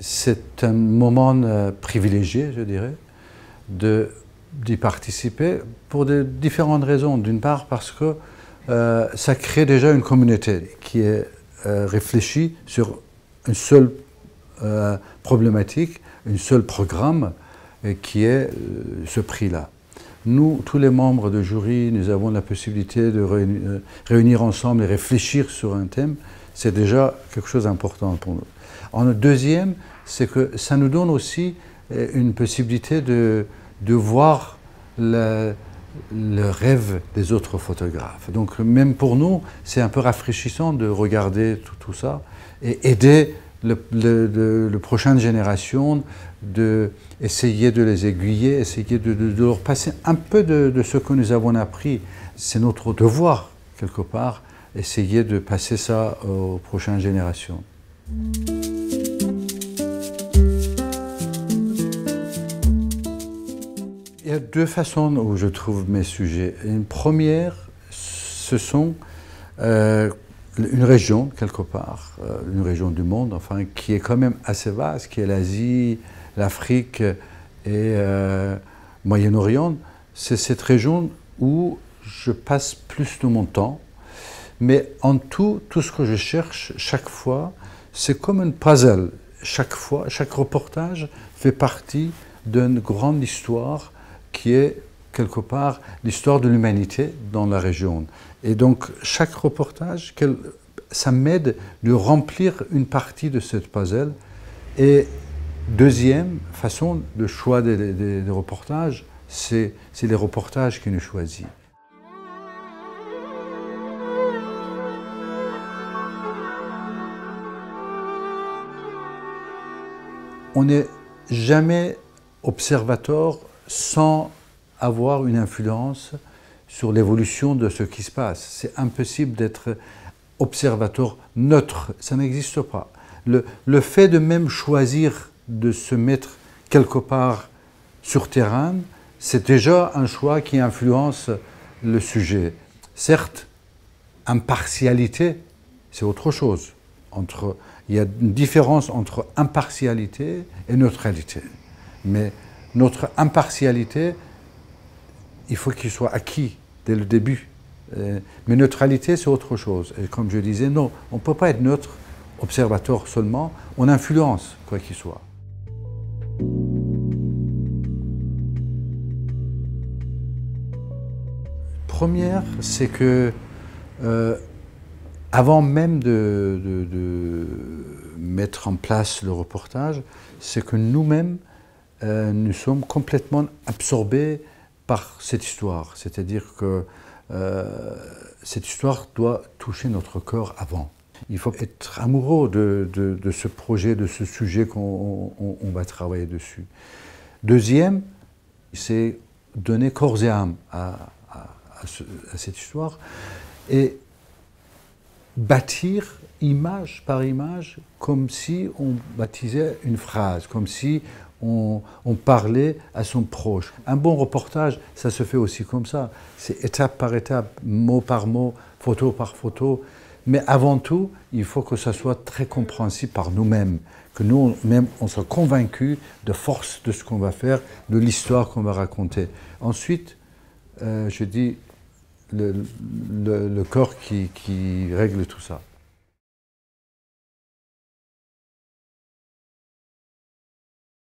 c'est un moment euh, privilégié, je dirais, d'y participer pour de différentes raisons. D'une part parce que euh, ça crée déjà une communauté qui est euh, réfléchie sur une seule problématique, un seul programme qui est ce prix-là. Nous, tous les membres de jury, nous avons la possibilité de réunir ensemble et réfléchir sur un thème. C'est déjà quelque chose d'important pour nous. En deuxième, c'est que ça nous donne aussi euh, une possibilité de, de voir le, rêve des autres photographes. Donc même pour nous, c'est un peu rafraîchissant de regarder tout, ça et aider le, le, le, prochaine génération, de essayer de les aiguiller, essayer de leur passer un peu de, de, ce que nous avons appris. C'est notre devoir, quelque part, essayer de passer ça aux prochaines générations. Il y a deux façons où je trouve mes sujets. Une première, ce sont euh, une région, quelque part, euh, une région du monde, enfin, qui est quand même assez vaste, qui est l'Asie, l'Afrique et euh, Moyen-Orient. C'est cette région où je passe plus de mon temps. Mais en tout, tout ce que je cherche chaque fois, c'est comme un puzzle. Chaque fois, chaque reportage fait partie d'une grande histoire qui est quelque part l'histoire de l'humanité dans la région. Et donc chaque reportage, ça m'aide de remplir une partie de cette puzzle. Et deuxième façon de choix des, reportages, c'est les reportages que nous choisissons. On n'est jamais observateur sans avoir une influence sur l'évolution de ce qui se passe. C'est impossible d'être observateur neutre, ça n'existe pas. Le, fait de même choisir de se mettre quelque part sur terrain, c'est déjà un choix qui influence le sujet. Certes, impartialité, c'est autre chose. Entre, il y a une différence entre impartialité et neutralité. Mais notre impartialité, il faut qu'il soit acquis dès le début. Euh, mais neutralité, c'est autre chose. Et comme je disais, non, on ne peut pas être neutre, observateur seulement, on influence, quoi qu'il soit. Première, c'est que euh, avant même de, de, de, mettre en place le reportage, c'est que nous-mêmes, euh, nous sommes complètement absorbés par cette histoire. C'est-à-dire que euh, cette histoire doit toucher notre corps avant. Il faut être amoureux de, ce projet, de ce sujet qu'on on, on va travailler dessus. Deuxième, c'est donner corps et âme à cette histoire et bâtir image par image comme si on baptisait une phrase, comme si on, parlait à son proche. Un bon reportage, ça se fait aussi comme ça. C'est étape par étape, mot par mot, photo par photo. Mais avant tout, il faut que ça soit très compréhensible par nous-mêmes, que nous-mêmes, on soit convaincus de force de ce qu'on va faire, de l'histoire qu'on va raconter. Ensuite, euh, je dis, le, corps qui règle tout ça.